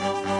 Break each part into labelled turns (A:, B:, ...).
A: Música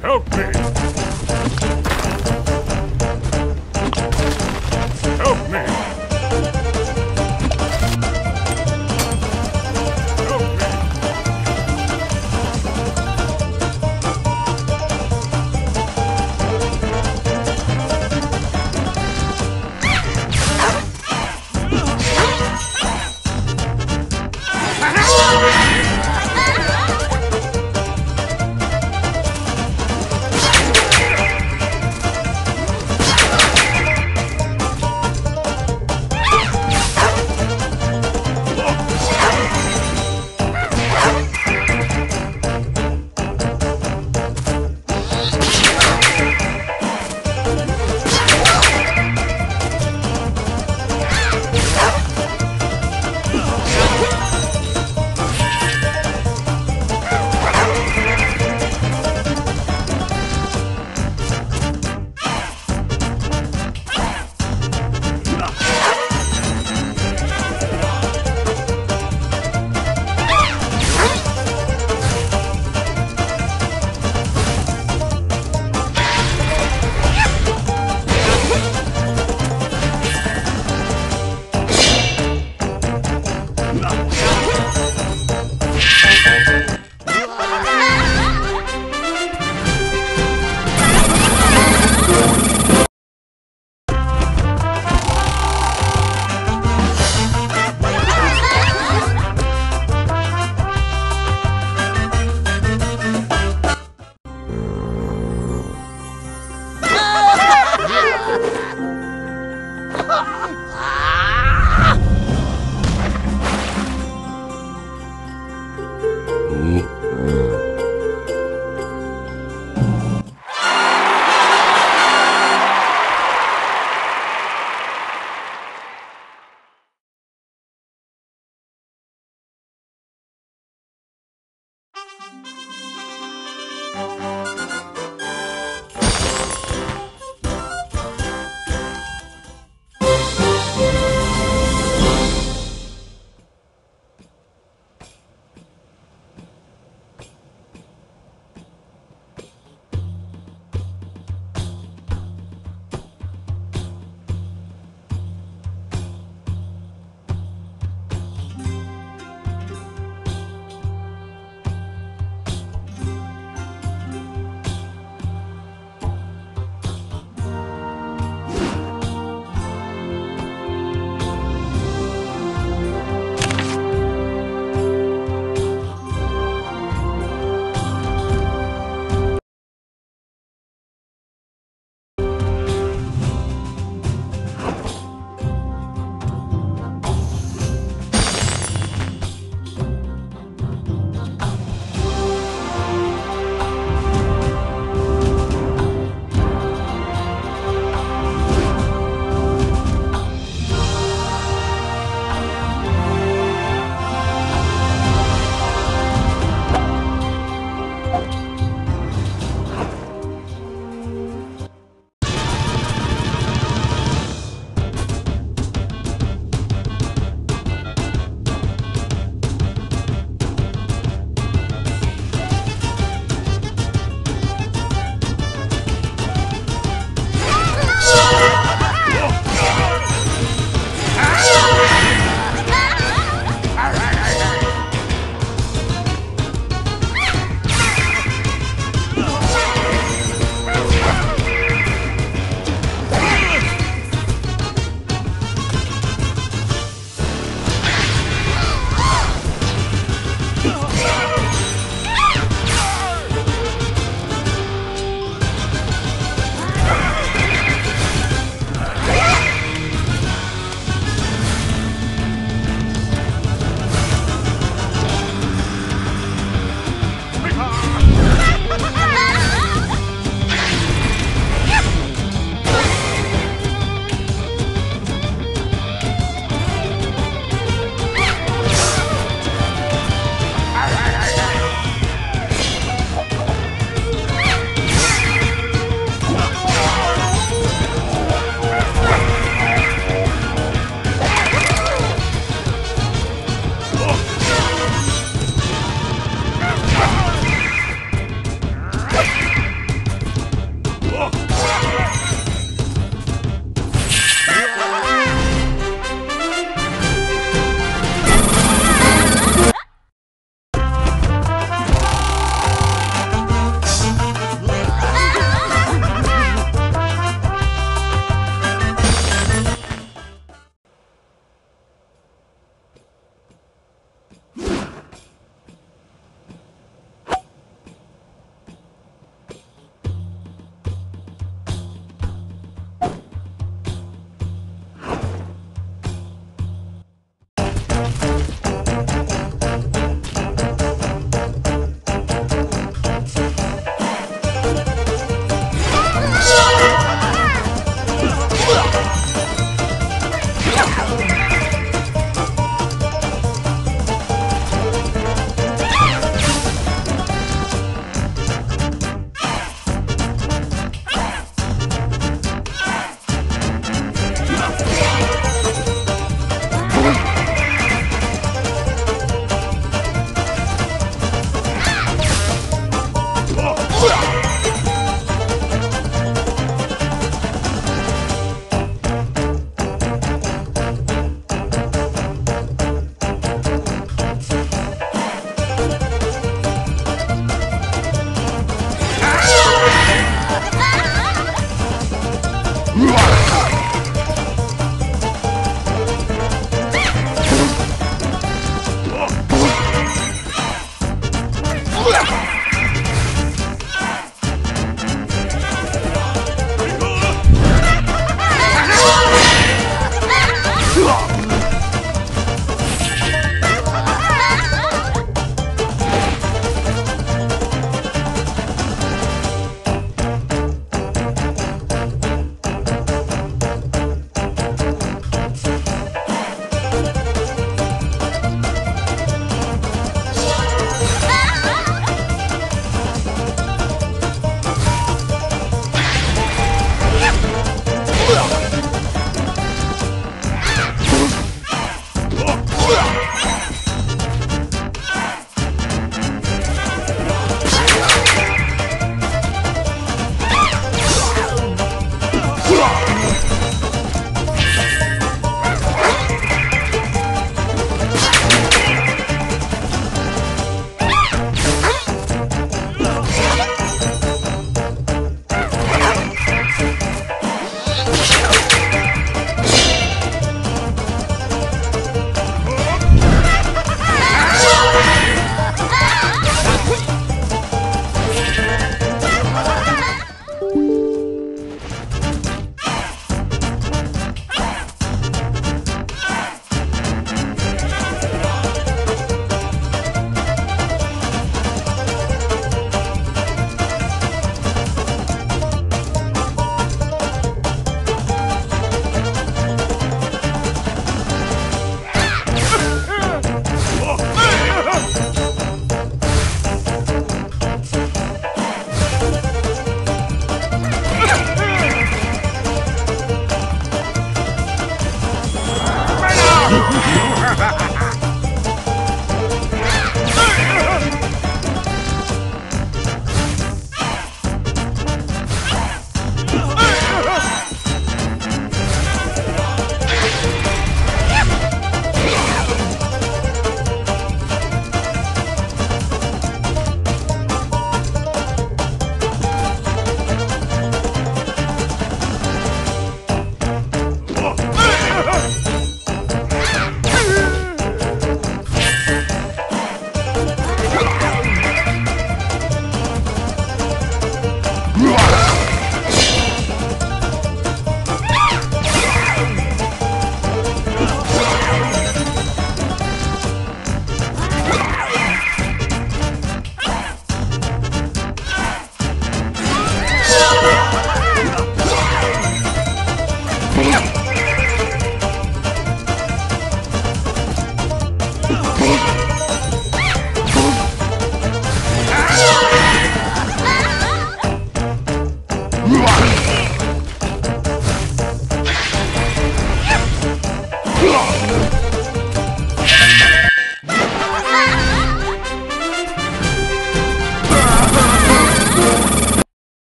A: Help me! Thank you.